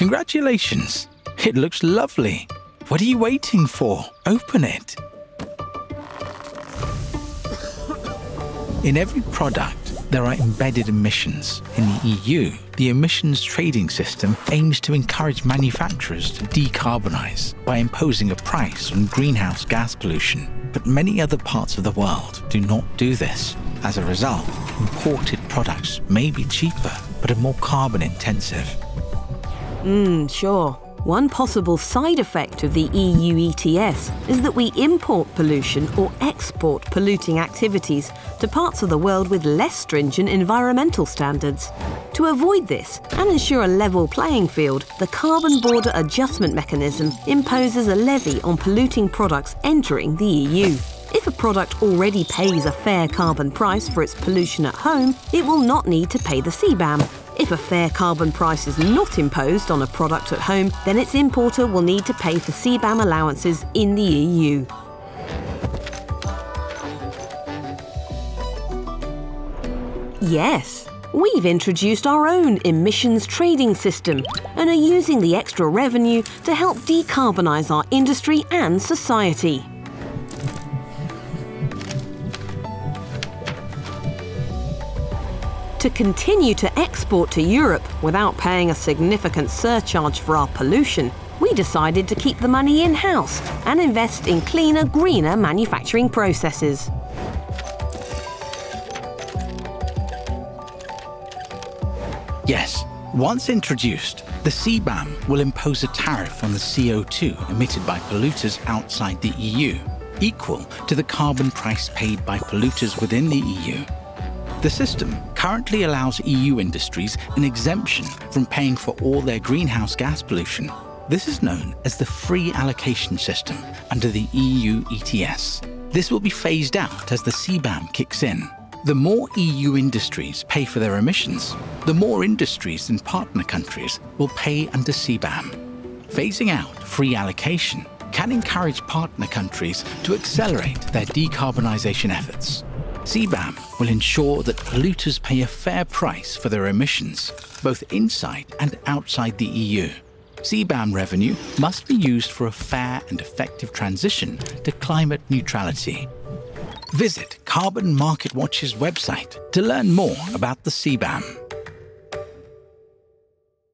Congratulations! It looks lovely. What are you waiting for? Open it. In every product, there are embedded emissions. In the EU, the emissions trading system aims to encourage manufacturers to decarbonise by imposing a price on greenhouse gas pollution. But many other parts of the world do not do this. As a result, imported products may be cheaper but are more carbon intensive. Hmm, sure. One possible side effect of the EU ETS is that we import pollution or export polluting activities to parts of the world with less stringent environmental standards. To avoid this and ensure a level playing field, the Carbon Border Adjustment Mechanism imposes a levy on polluting products entering the EU. If a product already pays a fair carbon price for its pollution at home, it will not need to pay the CBAM, if a fair carbon price is not imposed on a product at home, then its importer will need to pay for CBAM allowances in the EU. Yes, we've introduced our own emissions trading system and are using the extra revenue to help decarbonise our industry and society. To continue to export to Europe without paying a significant surcharge for our pollution, we decided to keep the money in-house and invest in cleaner, greener manufacturing processes. Yes, once introduced, the CBAM will impose a tariff on the CO2 emitted by polluters outside the EU, equal to the carbon price paid by polluters within the EU. The system currently allows EU industries an exemption from paying for all their greenhouse gas pollution. This is known as the free allocation system under the EU ETS. This will be phased out as the CBAM kicks in. The more EU industries pay for their emissions, the more industries in partner countries will pay under CBAM. Phasing out free allocation can encourage partner countries to accelerate their decarbonisation efforts. CBAM will ensure that polluters pay a fair price for their emissions, both inside and outside the EU. CBAM revenue must be used for a fair and effective transition to climate neutrality. Visit Carbon Market Watch's website to learn more about the CBAM.